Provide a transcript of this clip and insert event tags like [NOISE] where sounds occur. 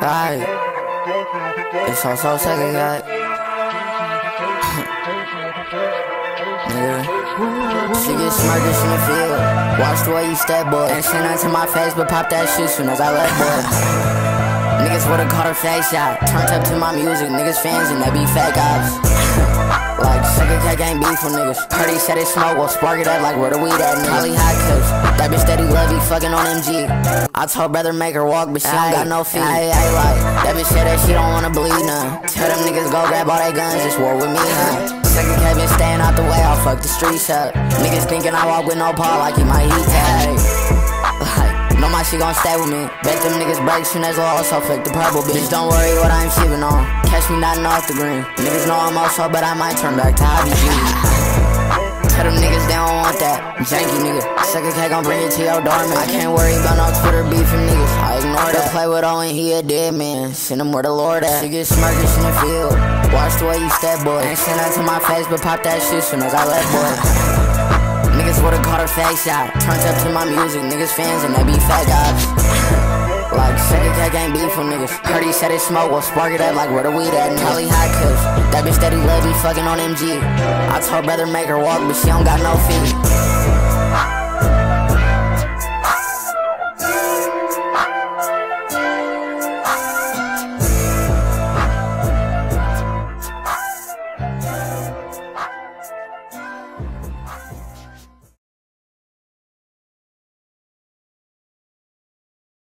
Alright. It's all so second guy. Nigga. [LAUGHS] She get smirkish in the field. Watch the way you step, boy. Ain't seen nothing to my face, but pop that shit soon as I let boy. Niggas would've caught her face shot. Turned up to my music, niggas fans and they be fake ops. Like, second cake ain't beef with niggas. Heard he said it smoke, well, spark it up like where the weed at, nigga. Holly hot clips. That bitch steady love, he fucking on MG. I told brother make her walk, but she don't got no feet. Ay, ay, like, that bitch said that she don't wanna bleed none. Tell them niggas go grab all they guns, just war with me, huh? Second Kevin staying out the way, I'll fuck the streets up. Niggas thinking I walk with no paw like he my heat tag. Like, know my shit gon' stay with me. Bet them niggas break soon as well, so fuck the purple bitch. Don't worry what I'm sipping on. Me nothing off the green. Niggas know I'm also, but I might turn back to Hobby G. Tell them niggas they don't want that. Janky nigga. Second cake gon' bring it to your door, man. I can't worry about no Twitter beefing niggas. I ignore that. Play with Owen, he a dead man. Send him where the Lord at. She get smirkish in the field. Watch the way you step, boy. Ain't seen that to my face, but pop that shit soon as I let, boy. Niggas would've caught her face out. Turns up to my music, niggas fans and they be fake ops that gang beef from niggas. Heard he said it smoke, well spark it up like where the weed at. Nelly high cuz That bitch that he love, he fucking on MG. I told brother make her walk, but she don't got no feet.